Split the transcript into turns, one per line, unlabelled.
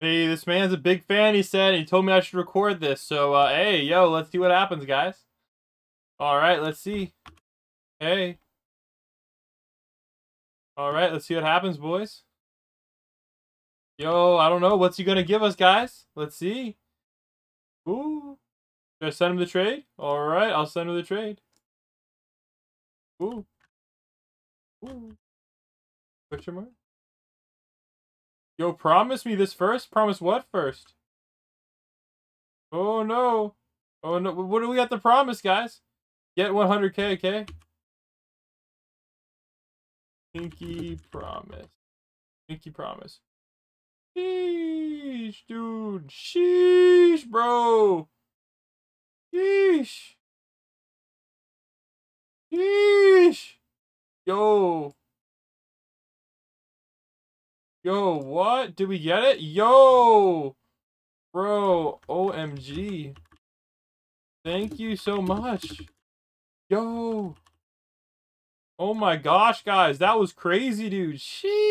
Hey, this man's a big fan, he said. He told me I should record this. So, uh, hey, yo, let's see what happens, guys. Alright, let's see. Hey. Alright, let's see what happens, boys. Yo, I don't know. What's he gonna give us, guys? Let's see. Ooh. Should I send him the trade? Alright, I'll send him the trade. Ooh. Ooh. Question mark? Yo, promise me this first? Promise what first? Oh no. Oh no. What do we got to promise, guys? Get 100k, okay? Pinky promise. Pinky promise. Sheesh, dude. Sheesh, bro. Sheesh. Sheesh. Yo. Yo, what? Did we get it? Yo! Bro, OMG. Thank you so much. Yo! Oh my gosh, guys. That was crazy, dude. Sheesh!